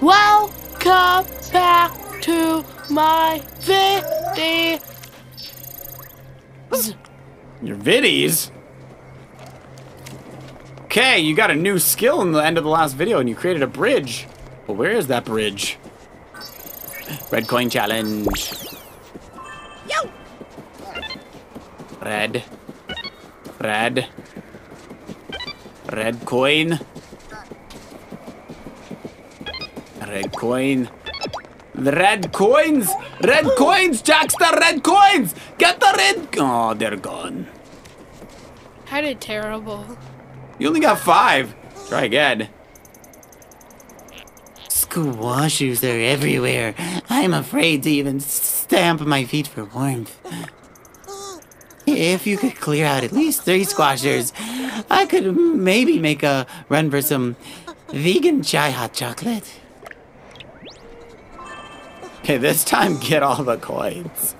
Welcome back to my video. Your viddies? Okay, you got a new skill in the end of the last video and you created a bridge. But where is that bridge? Red coin challenge. Yo! Red. Red. Red coin. Red coin. The red coins! Red coins! Jack's the red coins! Get the red... Oh, they're gone. I did terrible. You only got five. Try again. Squashers are everywhere. I'm afraid to even stamp my feet for warmth. If you could clear out at least three squashers, I could maybe make a run for some vegan chai hot chocolate. Okay, this time get all the coins.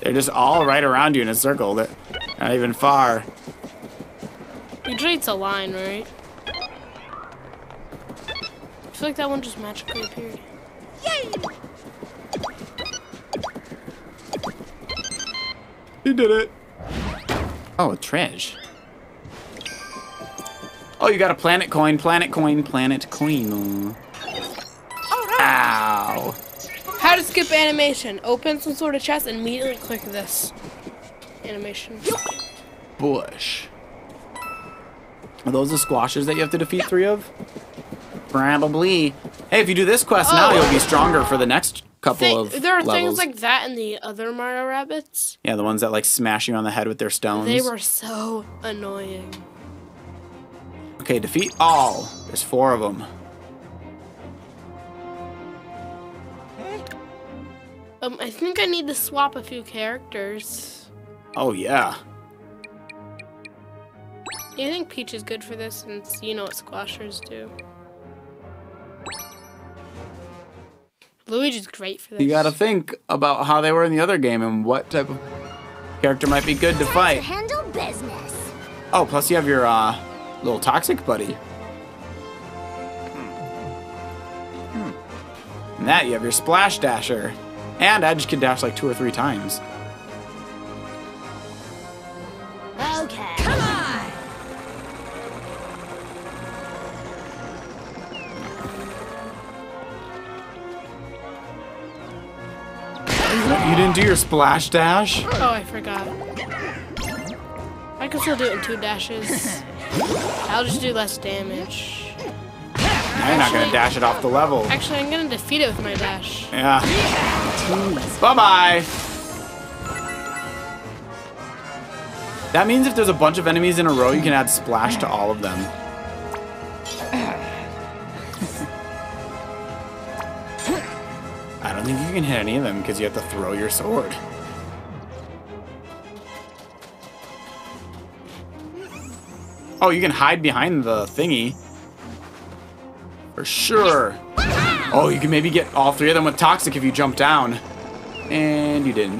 They're just all right around you in a circle. They're not even far. Usually it's a line, right? I feel like that one just magically appeared. Yay! He did it. Oh, a treasure. Oh, you got a planet coin, planet coin, planet coin. Skip animation. Open some sort of chest and immediately click this. Animation. Bush. Are those the squashes that you have to defeat three of? Probably. Hey, if you do this quest now, Oh. you'll be stronger for the next couple Thi- of there are levels. things like that in the other Mario Rabbids. yeah, the ones that like smash you on the head with their stones. They were so annoying. Okay, defeat all. There's four of them. Um, I think I need to swap a few characters. Oh yeah. Do you think Peach is good for this since you know what squashers do? Luigi's great for this. You gotta think about how they were in the other game and what type of character might be good to To fight. handle business. Oh, plus you have your uh, little toxic buddy. And that you have your splash dasher. And Edge can dash like two or three times. Okay. Come on! You didn't do your splash dash? Oh, I forgot. I can still do it in two dashes. I'll just do less damage. Now you're not gonna dash it off the level. Actually, I'm gonna defeat it with my dash. Yeah. Bye bye. That means if there's a bunch of enemies in a row, you can add splash to all of them. I don't think you can hit any of them because you have to throw your sword. Oh, you can hide behind the thingy. For sure. Oh, you can maybe get all three of them with Toxic if you jump down. And you didn't.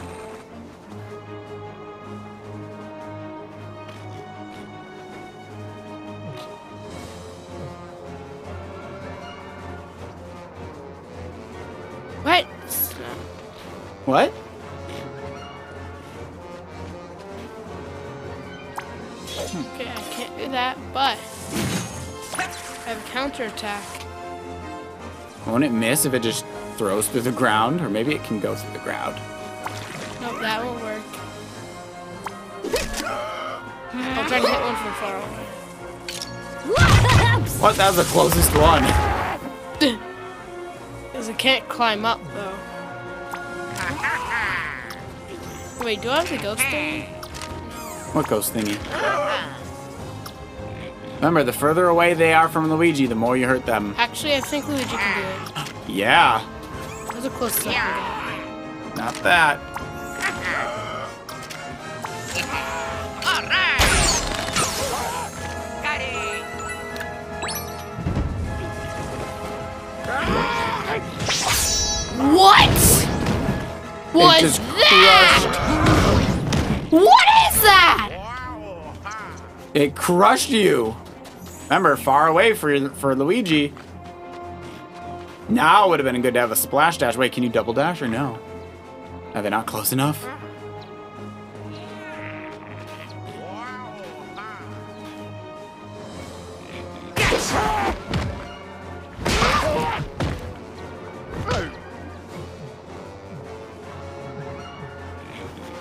What? What? Okay, I can't do that, but I have a counterattack. Won't it miss if it just throws through the ground? Or maybe it can go through the ground. Nope, that won't work. I'll try to hit one from far away. What? That was the closest one. Because it can't climb up, though. Wait, do I have the ghost thing? What ghost thingy? Remember, the further away they are from Luigi, the more you hurt them. Actually, I think Luigi can do it. Yeah, That's the closest I can not that. What? Was that? What is that? It crushed you. Remember, far away for for Luigi. Now would have been good to have a splash dash. Wait, can you double dash or no? Are they not close enough?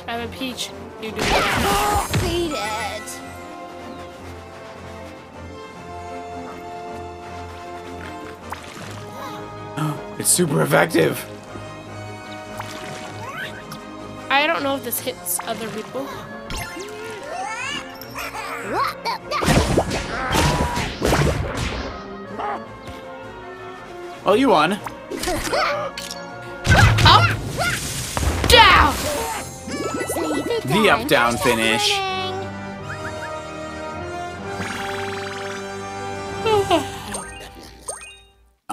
I'm a peach. You do that. It's super effective. I don't know if this hits other people. Well, you won. Up, down. The up down finish.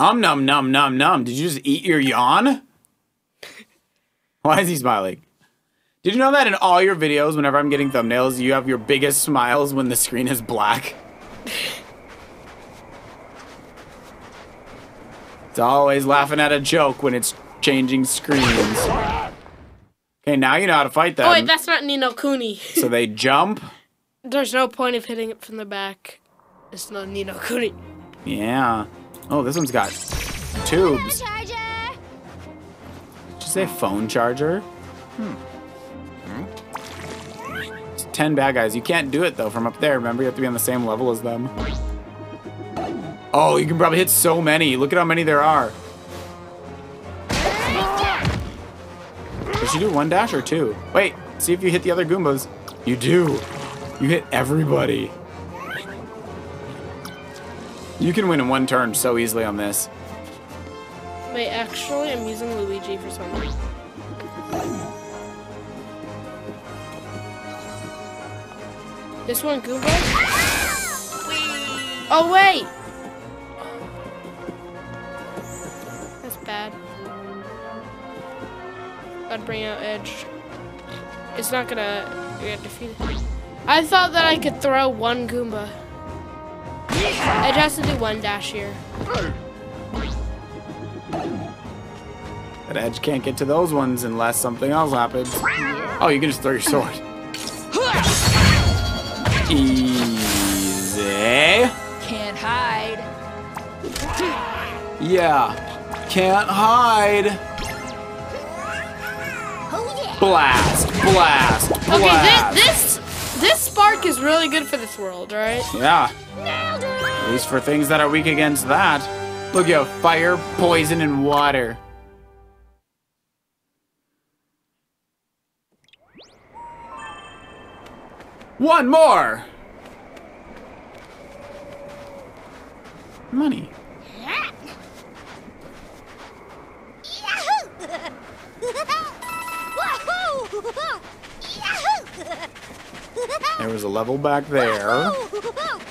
Um num num num num. Did you just eat your yawn? Why is he smiling? Did you know that in all your videos, whenever I'm getting thumbnails, you have your biggest smiles when the screen is black? it's always laughing at a joke when it's changing screens. Okay, now you know how to fight them. Oh wait, that's not Nino Cooney. so they jump. There's no point of hitting it from the back. It's not Nino Cooney. Yeah. Oh, this one's got tubes. Did you say phone charger? Hmm. It's 10 bad guys. You can't do it, though, from up there. Remember, you have to be on the same level as them. Oh, you can probably hit so many. Look at how many there are. Did you do one dash or two? Wait, see if you hit the other Goombas. You do. You hit everybody. You can win in one turn so easily on this. Wait, actually, I'm using Luigi for something. This one, Goomba? Oh, wait! That's bad. I'd bring out Edge. It's not gonna get defeated. I thought that I could throw one Goomba. Edge has to do one dash here. But Edge can't get to those ones unless something else happens. Oh, you can just throw your sword. Easy. Can't hide. Yeah. Can't hide. Oh yeah. Blast, blast, Okay, this, this this spark is really good for this world, right? Yeah, Nailed at least for things that are weak against that. Look at fire, poison, and water. One more. Money. Yahoo! Wahoo! Yahoo! There was a level back there.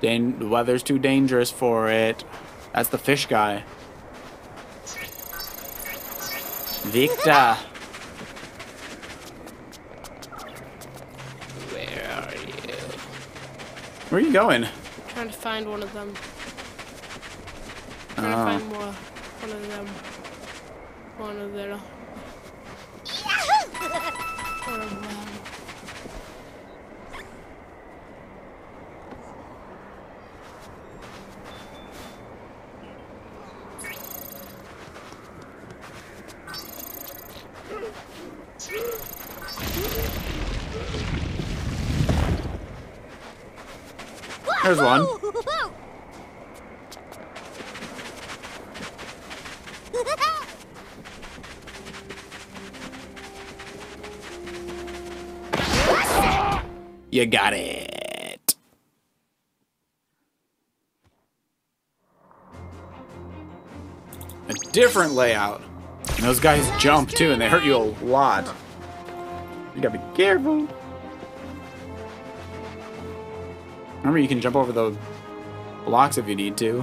Dan- the weather's too dangerous for it. That's the fish guy. Victor. Where are you? Where are you going? trying to find one of them. Trying Oh. to find more. One of them. One of them. There's one. You got it. A different layout. And those guys jump too, and they hurt you a lot. You gotta be careful. Remember, you can jump over the blocks if you need to.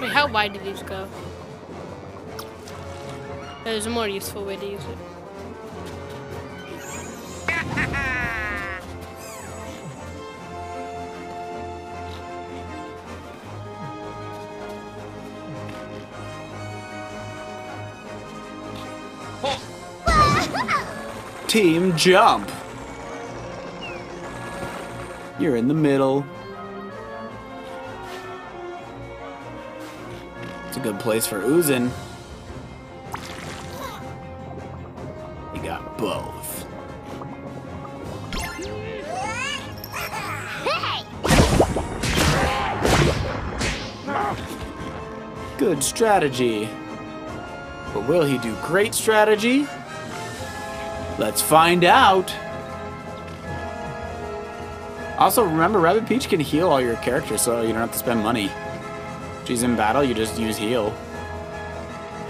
Wait, how wide do these go? There's a more useful way to use it. Team jump. You're in the middle. It's a good place for oozing. You got both. Good strategy. But will he do great strategy? Let's find out. Also, remember, Rabbid Peach can heal all your characters, so you don't have to spend money. She's in battle, you just use heal.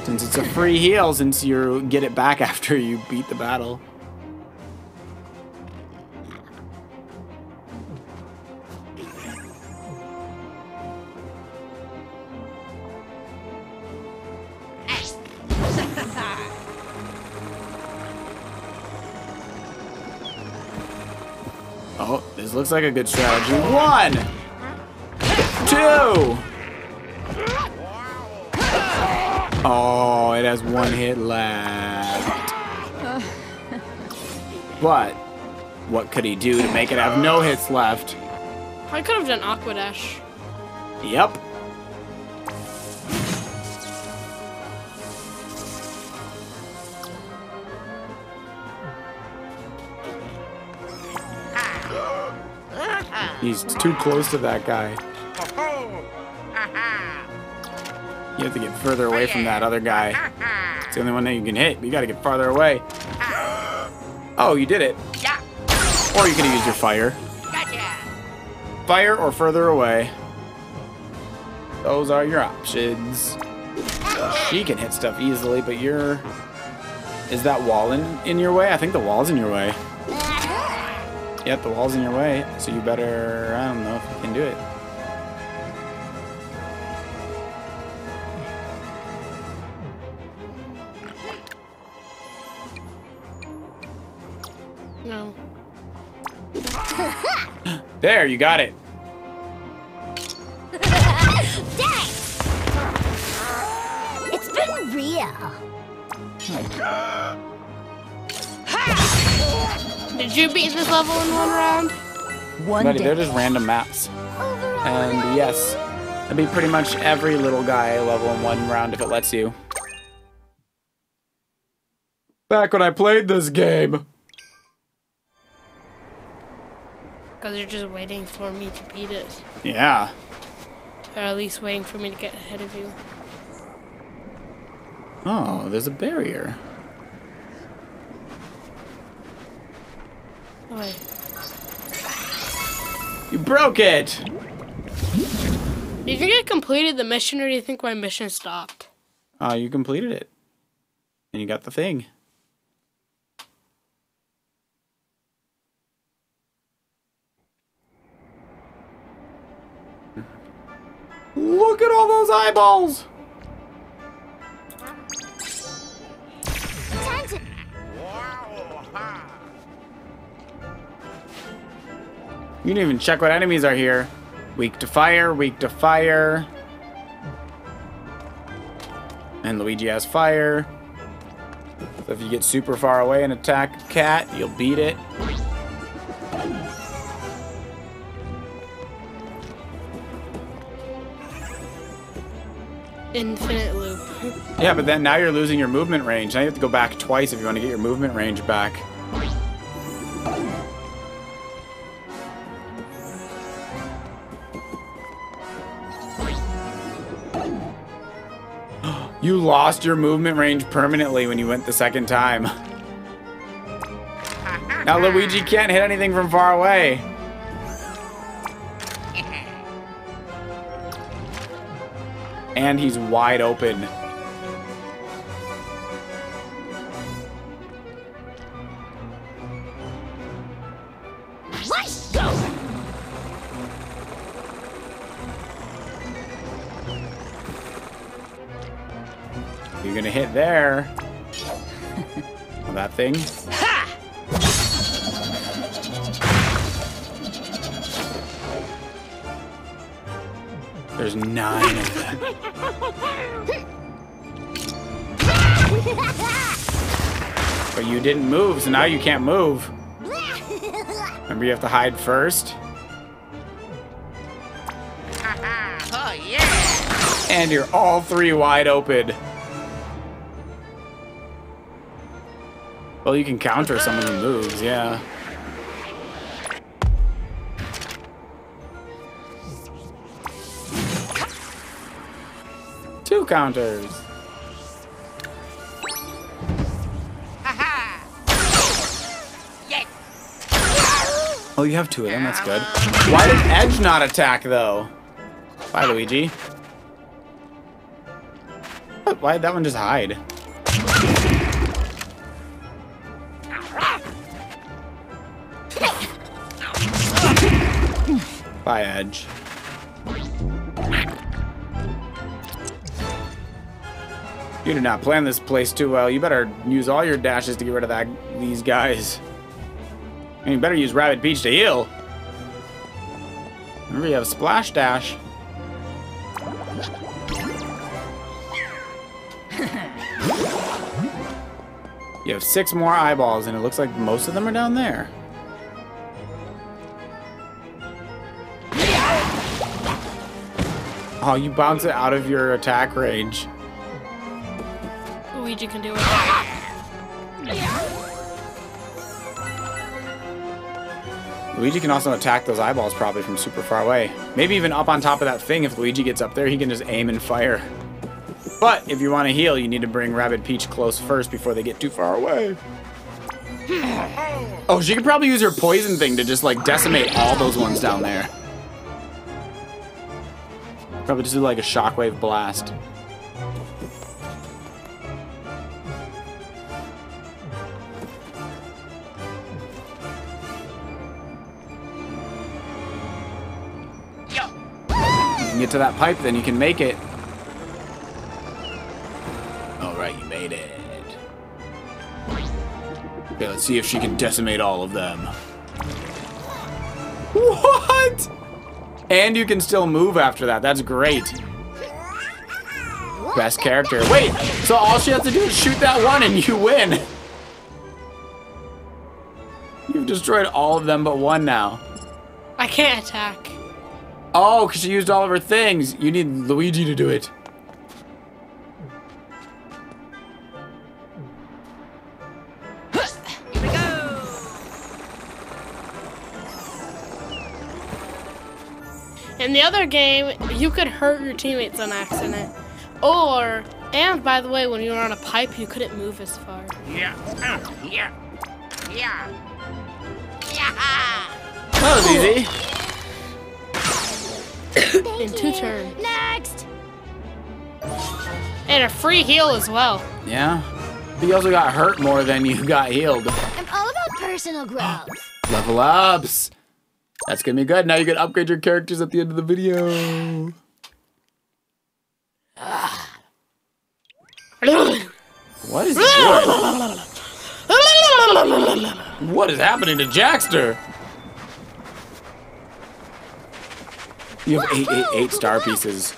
Since it's a free heal, since you get it back after you beat the battle. Looks like a good strategy. One! Two! Oh, it has one hit left. But, what could he do to make it have no hits left? I could have done Aqua Dash. Yep. He's too close to that guy. You have to get further away from that other guy. It's the only one that you can hit, you gotta get farther away. Oh, you did it. Or you can use your fire. Fire or further away. Those are your options. She can hit stuff easily, but you're... Is that wall in, in your way? I think the wall's in your way. Yep, the wall's in your way, so you better... I don't know if you can do it. No. There, you got it. Did you beat this level in one round? One Buddy, day. they're just random maps. And yes, that'd be pretty much every little guy level in one round if it lets you. Back when I played this game. Because you're just waiting for me to beat it. Yeah. Or at least waiting for me to get ahead of you. Oh, there's a barrier. Oh, wait. You broke it! Do you think I completed the mission or do you think my mission stopped? Oh, you completed it. And you got the thing. Look at all those eyeballs! time to You didn't even check what enemies are here. Weak to fire, weak to fire. And Luigi has fire. So if you get super far away and attack a cat, you'll beat it. Infinite loop. Yeah, but then now you're losing your movement range. Now you have to go back twice if you want to get your movement range back. You lost your movement range permanently when you went the second time. Now Luigi can't hit anything from far away. And he's wide open. Thing. There's nine of them. But you didn't move, so now you can't move. Remember, you have to hide first. Oh, yeah. And you're all three wide open. Well, you can counter some of who moves, yeah. Two counters. Oh, you have two of them. That's good. Why did Edge not attack, though? Bye, Luigi. Why did that one just hide? Bye, Edge. You did not plan this place too well. You better use all your dashes to get rid of that these guys. And you better use Rabbid Peach to heal. Remember, you have a Splash Dash. you have six more eyeballs, and it looks like most of them are down there. Oh, you bounce it out of your attack range. Luigi can do it. Luigi can also attack those eyeballs probably from super far away. Maybe even up on top of that thing. If Luigi gets up there, he can just aim and fire. But if you want to heal, you need to bring Rabbid Peach close first before they get too far away. Hmm. Oh, she could probably use her poison thing to just like decimate all those ones down there. Probably just do like a shockwave blast. You can get to that pipe, then you can make it. Alright, you made it. Okay, let's see if she can decimate all of them. What? And you can still move after that. That's great. Best character. Wait, so all she has to do is shoot that one and you win. You've destroyed all of them but one now. I can't attack. Oh, because she used all of her things. You need Luigi to do it. In the other game, you could hurt your teammates on accident. Or, and by the way, when you were on a pipe, you couldn't move as far. Yeah. Uh, yeah. Yeah. Yeah. That was easy. In two you. turns. Next. And a free heal as well. Yeah. But you also got hurt more than you got healed. I'm all about personal growth. Level ups. That's gonna be good. Now you can upgrade your characters at the end of the video. What is doing? What is happening to Jaxter? You have eight, eight, eight star pieces.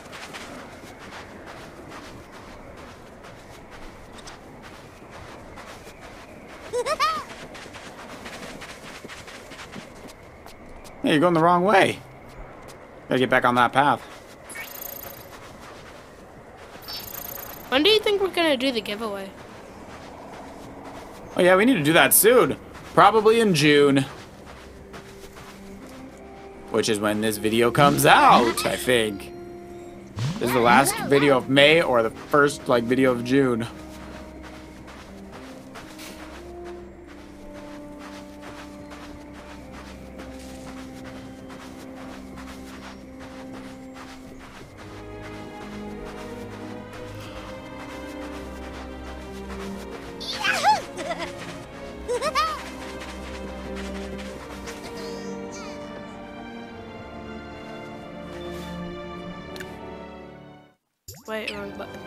Hey, you're going the wrong way. Gotta get back on that path. When do you think we're gonna do the giveaway? Oh yeah, we need to do that soon. Probably in June. Which is when this video comes out, I think. This is the last video of May or the first like video of June. Wait, wrong button.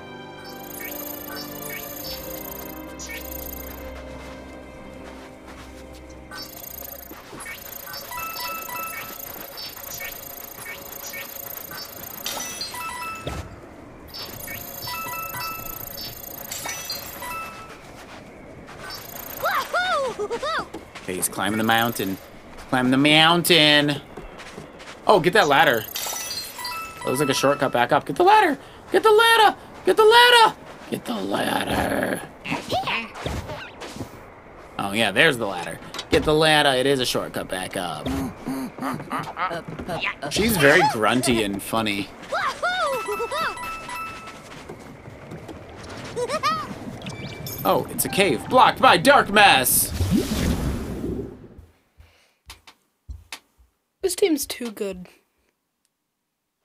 Okay, he's climbing the mountain. Climbing the mountain. Oh, get that ladder. That looks like a shortcut back up. Get the ladder. Get the ladder. Get the ladder. Get the ladder. Oh, yeah, there's the ladder. Get the ladder. It is a shortcut back up. She's very grunty and funny. Oh, it's a cave blocked by Darkmess. This team's too good.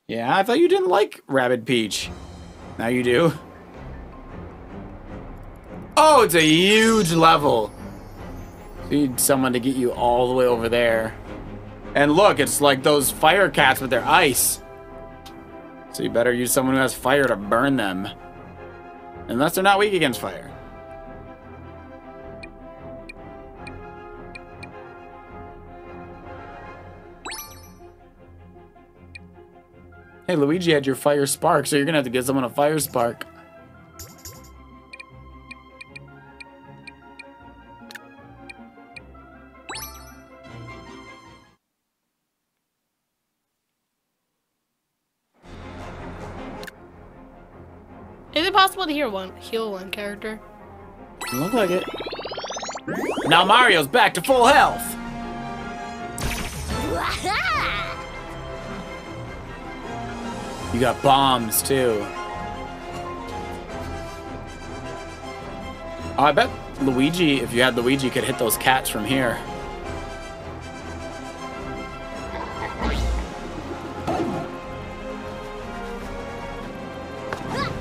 Yeah, I thought you didn't like Rabbid Peach. Now you do. Oh, it's a huge level. Need someone to get you all the way over there. And look, it's like those fire cats with their ice. So you better use someone who has fire to burn them. Unless they're not weak against fire. Hey, Luigi had your fire spark, so you're gonna have to get someone a fire spark. Is it possible to hear one heal one character? Look like it. Now Mario's back to full health. You got bombs too. Oh, I bet Luigi, if you had Luigi, could hit those cats from here.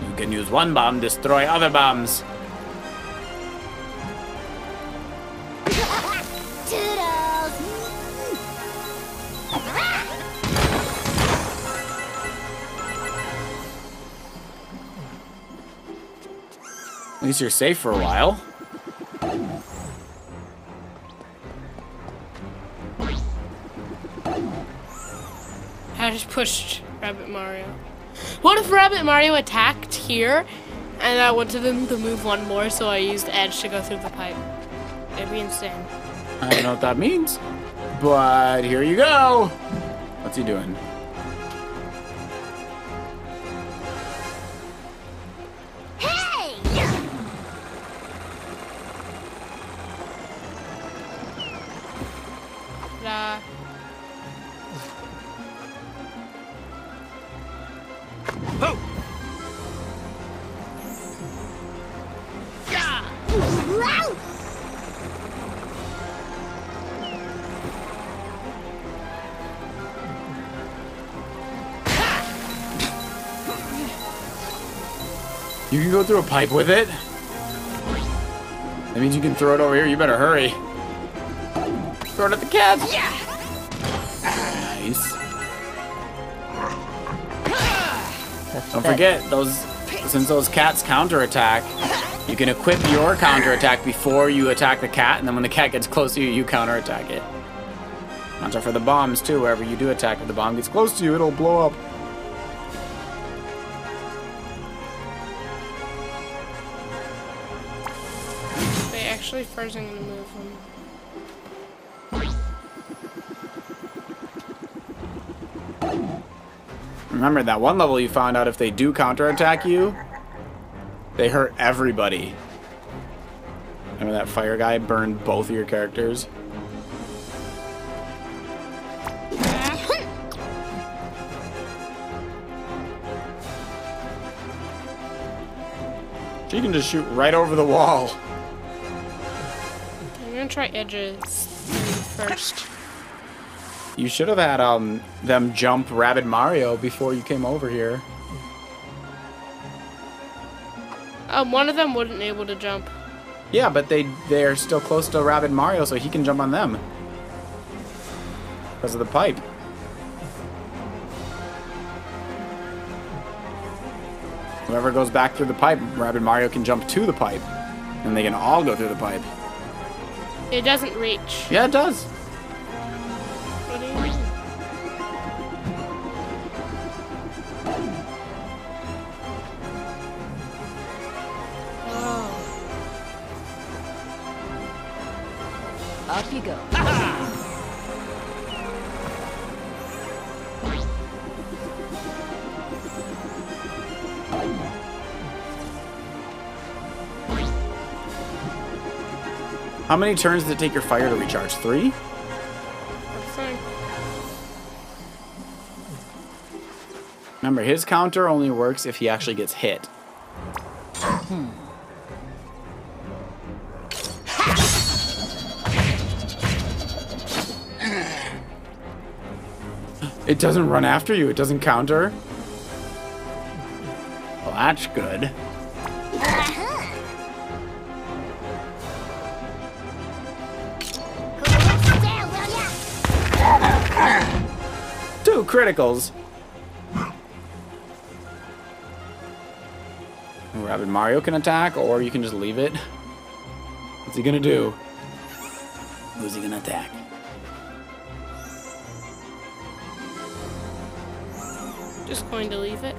You can use one bomb, destroy other bombs. Least you're safe for a while. I just pushed Rabbid Mario. What if Rabbid Mario attacked here and I wanted them to move one more so I used Edge to go through the pipe? It'd be insane. I don't know what that means, but here you go. What's he doing? Through a pipe with it. That means you can throw it over here. You better hurry. Throw it at the cats. Nice. Don't forget those. Since those cats counterattack, you can equip your counterattack before you attack the cat, and then when the cat gets close to you, you counterattack it. Watch out for the bombs too. Wherever you do attack, if the bomb gets close to you, it'll blow up. First I'm gonna move them. Remember that one level you found out if they do counterattack you, they hurt everybody. Remember that fire guy burned both of your characters? She can just shoot right over the wall. Gonna try Edge's first. You should have had um them jump Rabbid Mario before you came over here. Um, one of them wasn't be able to jump. Yeah, but they they're still close to Rabbid Mario, so he can jump on them. Because of the pipe. Whoever goes back through the pipe, Rabbid Mario can jump to the pipe. And they can all go through the pipe. It doesn't reach. Yeah, it does. How many turns does it take your fire to recharge? Three? Remember, his counter only works if he actually gets hit. Hmm. It doesn't run after you. It doesn't counter. Well, that's good. Criticals. Rabbid Mario can attack, or you can just leave it. What's he gonna do? Who's he gonna attack? Just going to leave it.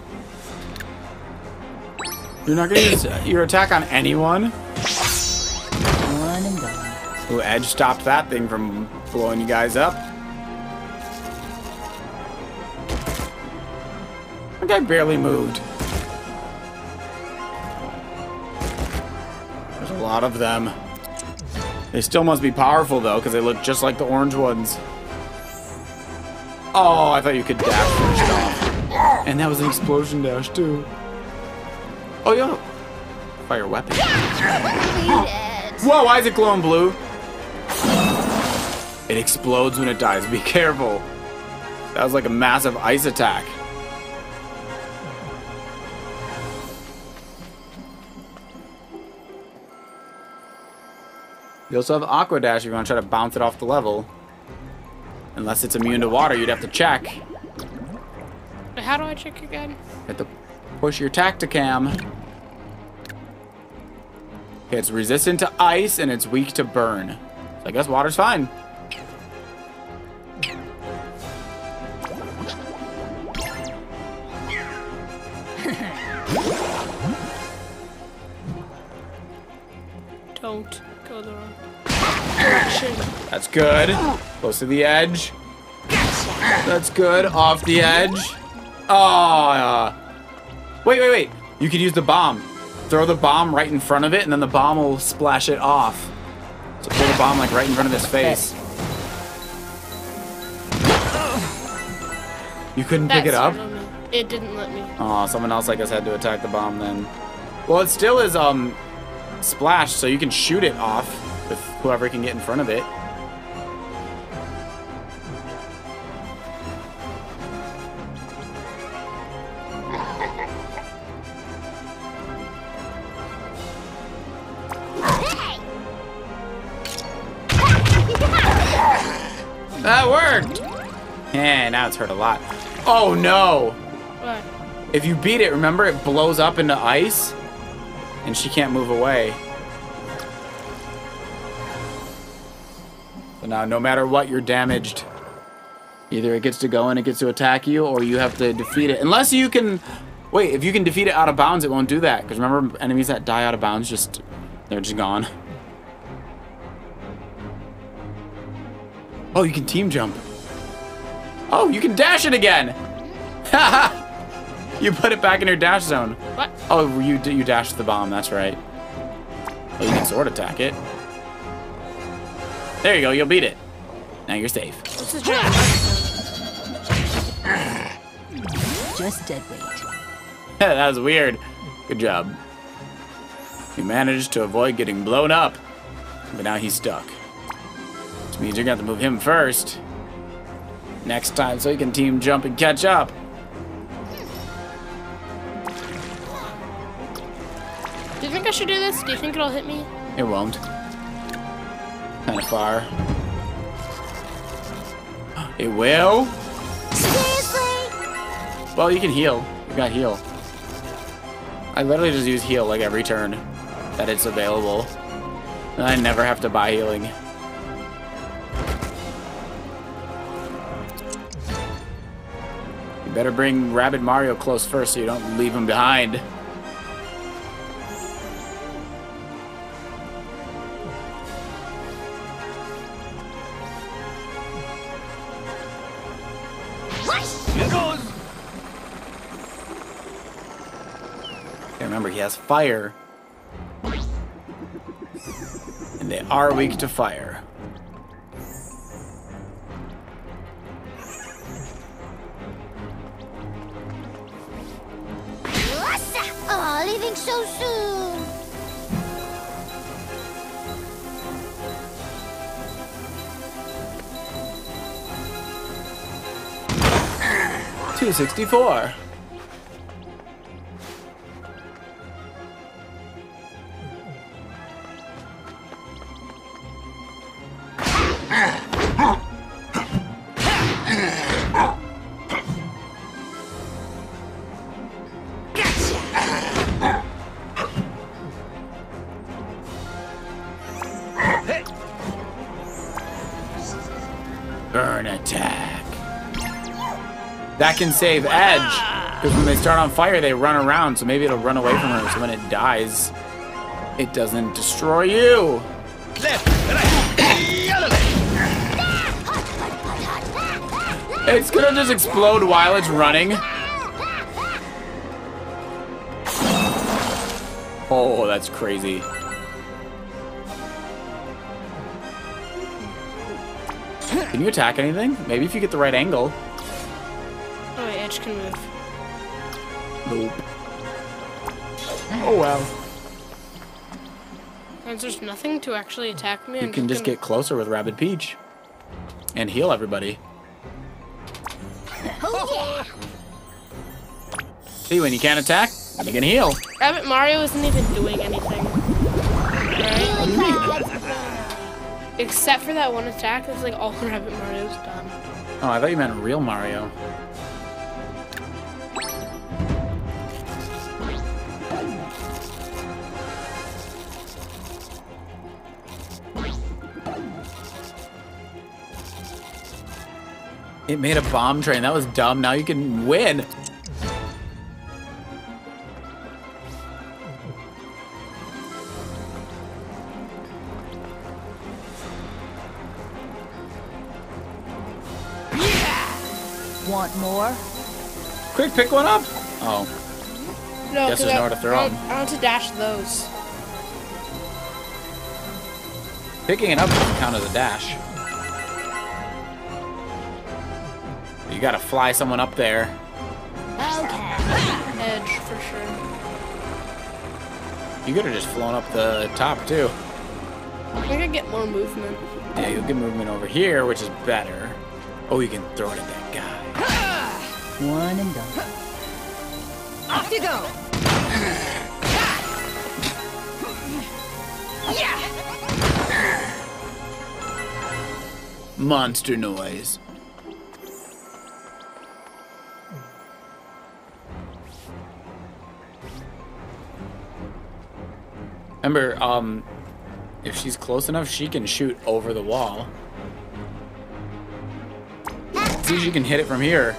You're not gonna use your attack on anyone? One and done. Ooh, Edge stopped that thing from blowing you guys up. Guy barely moved. There's a lot of them. They still must be powerful though, because they look just like the orange ones. Oh, I thought you could dash. And that was an explosion dash too. Oh, yeah. Fire weapon. Whoa, why is it glowing blue? It explodes when it dies. Be careful. That was like a massive ice attack. You also have Aqua Dash if you want to try to bounce it off the level. Unless it's immune to water, you'd have to check. But how do I check again? You have to push your Tacticam. Okay, it's resistant to ice and it's weak to burn. So I guess water's fine. That's good. Close to the edge. That's good. Off the edge. Oh. uh, Wait, wait, wait. You could use the bomb. Throw the bomb right in front of it, and then the bomb will splash it off. So throw the bomb like right in front of his face. You couldn't pick it up? It didn't let me. Oh, someone else I guess had to attack the bomb then. Well, it still is um splash, so you can shoot it off with whoever can get in front of it. Now it's hurt a lot. Oh no! What? If you beat it, remember it blows up into ice, and she can't move away. So now, no matter what, you're damaged. Either it gets to go and it gets to attack you, or you have to defeat it. Unless you can... Wait, if you can defeat it out of bounds, it won't do that. Because remember, enemies that die out of bounds, just... They're just gone. Oh, you can team jump. Oh, you can dash it again! Haha! you put it back in your dash zone. What? Oh, you you dashed the bomb. That's right. Oh, you can sword attack it. There you go. You'll beat it. Now you're safe. What's the giant Just dead weight. that was weird. Good job. You managed to avoid getting blown up, but now he's stuck. Which means you're gonna have to move him first. Next time, so he can team jump and catch up. Do you think I should do this? Do you think it'll hit me? It won't. Kind of far. It will? Seriously? Well, you can heal. You got heal. I literally just use heal like every turn that it's available. And I never have to buy healing. Better bring Rabbid Mario close first so you don't leave him behind. Remember, he has fire. And they are weak to fire. Sixty-four. Can save Edge. Because when they start on fire, they run around, so maybe it'll run away from her, so when it dies, it doesn't destroy you. It's gonna just explode while it's running. Oh, that's crazy. Can you attack anything? Maybe if you get the right angle. Oh, can move. Nope. Ah. Oh well. And there's nothing to actually attack me. You I'm can just gonna- get closer with Rabbid Peach. And heal everybody. Oh, yeah. See, when you can't attack, you can heal. Rabbid Mario isn't even doing anything. Right? Except for that one attack, that's like all Rabbid Mario's done. Oh, I thought you meant real Mario. It made a bomb train. That was dumb. Now you can win. Want more? Quick, pick one up. Oh, No, Guess 'cause there's I, nowhere to throw I, 'em. want- I want to dash those. picking it up doesn't count as a dash. You gotta fly someone up there. Okay. Edge for sure. You could have just flown up the top too. I think I get more movement. Yeah, you'll get movement over here, which is better. Oh, you can throw it at that guy. One and done. Off you go. Yeah. Monster noise. Remember, um, if she's close enough, she can shoot over the wall. See if she can hit it from here.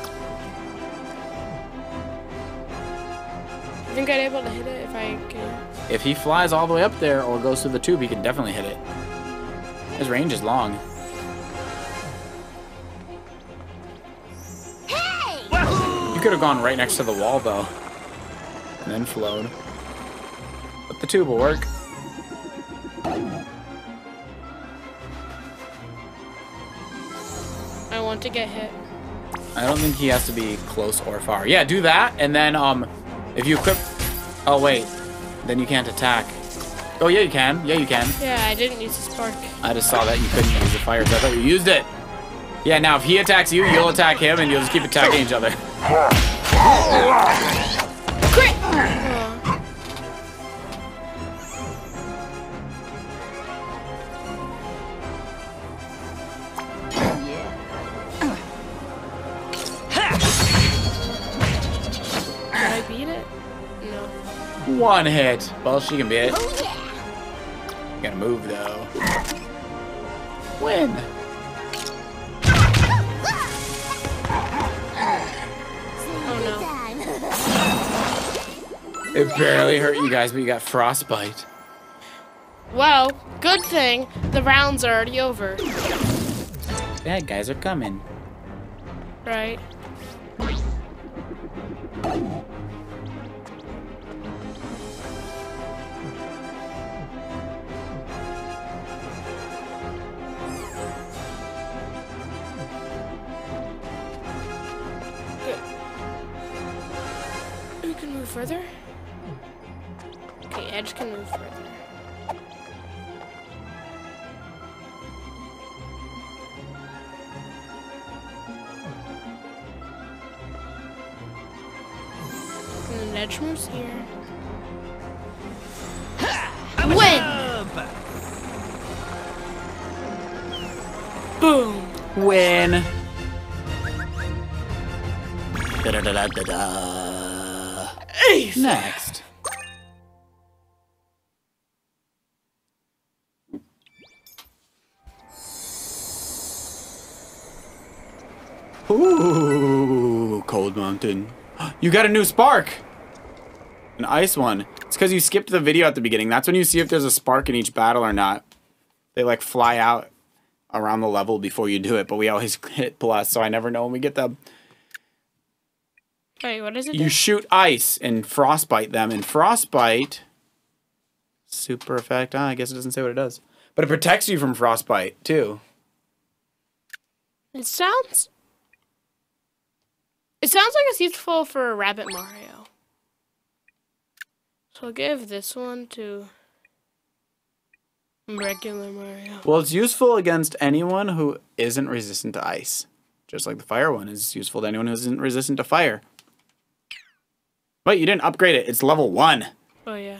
I think I'd able to hit it if I can. If he flies all the way up there or goes through the tube, he can definitely hit it. His range is long. Hey! You could have gone right next to the wall, though. And then flown. But the tube will work. To get hit. I don't think he has to be close or far. Yeah, do that, and then um, if you equip... Oh, wait. Then you can't attack. Oh, yeah, you can. Yeah, you can. Yeah, I didn't use the spark. I just saw that you couldn't use the fire, so I thought you used it. Yeah, now if he attacks you, you'll attack him, and you'll just keep attacking each other. hit. Well, she can be it. Oh yeah. Gotta move though. Win. Oh Time. It barely hurt you guys, but you got frostbite. Well, good thing the rounds are already over, Bad guys are coming. right? Further? Okay, Edge can move further. And then Edge moves here. Win! Up. Boom! Win. Da-da-da-da-da-da. Next. Ooh, Cold Mountain. You got a new spark. An ice one. It's because you skipped the video at the beginning. That's when you see if there's a spark in each battle or not. They like fly out around the level before you do it, but we always hit plus, so I never know when we get them. Wait, what is it? You do? shoot ice and frostbite them, and frostbite super effect. Ah, I guess it doesn't say what it does, but it protects you from frostbite too. It sounds. It sounds like it's useful for a Rabbid Mario. So I'll give this one to regular Mario. Well, it's useful against anyone who isn't resistant to ice, just like the fire one is useful to anyone who isn't resistant to fire. Wait, you didn't upgrade it. It's level one. Oh yeah.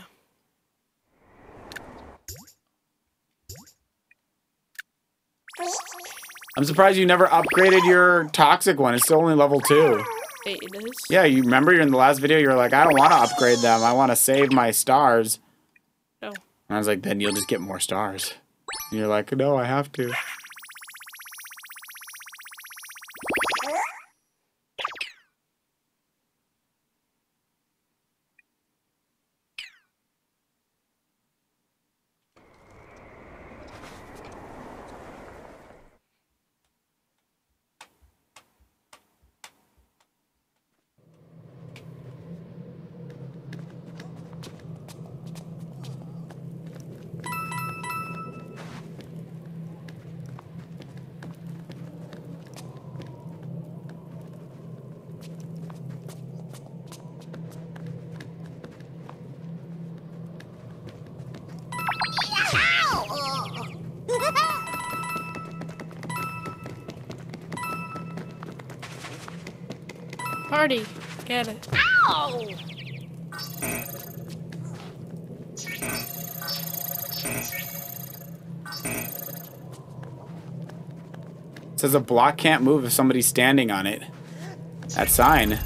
I'm surprised you never upgraded your toxic one. It's still only level two. Wait, it is. Yeah, you remember in the last video. You were like, I don't want to upgrade them. I want to save my stars. Oh. And I was like, then you'll just get more stars. And you're like, no, I have to. Party. Get it. Ow! It says a block can't move if somebody's standing on it. That sign.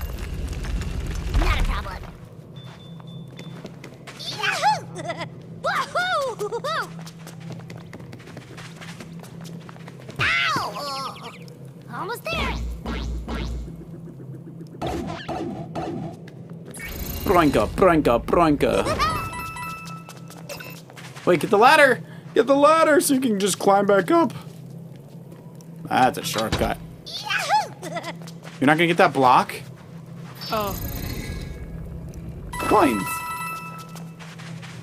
Broinka, broinka, broinka. Wait, get the ladder! Get the ladder so you can just climb back up. That's a shortcut. You're not gonna get that block? Oh. Coins.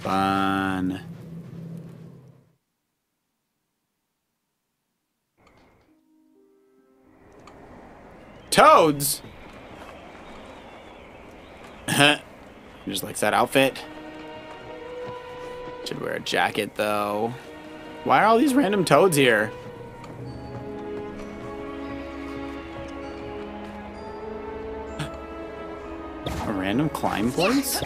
Fun. Toads? Just likes that outfit. Should wear a jacket though. Why are all these random toads here? A random climb place?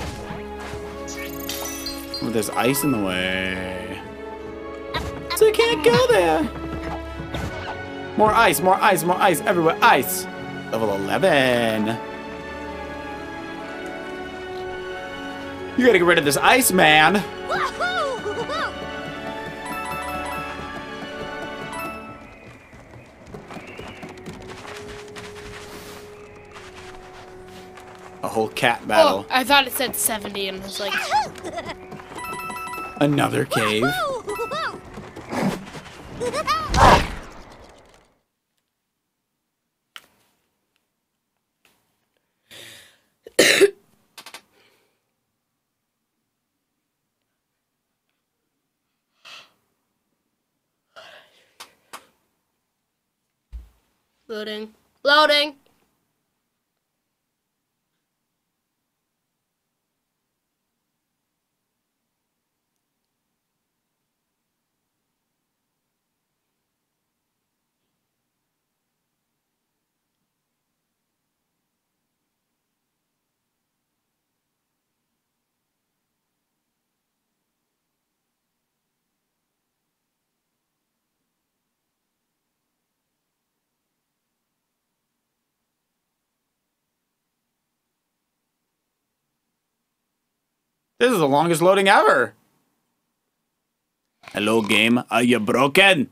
Oh, there's ice in the way. So you can't go there. More ice, more ice, more ice, everywhere, ice. Level 11. You gotta get rid of this ice man. A whole cat Oh, battle. I thought it said 70 and was like, Another cave. Loading! This is the longest loading ever. Hello, game. Are you broken?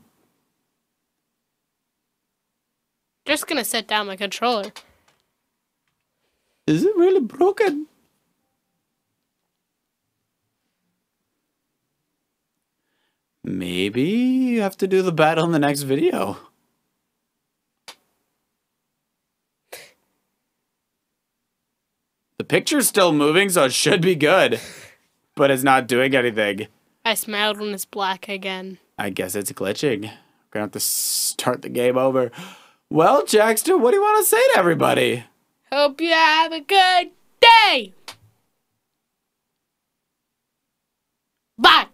Just gonna set down my controller. Is it really broken? Maybe you have to do the battle in the next video. The picture's still moving, so it should be good but it's not doing anything. I smiled when it's black again. I guess it's glitching. We're gonna have to start the game over. Well, Jaxter, what do you want to say to everybody? Hope you have a good day. Bye.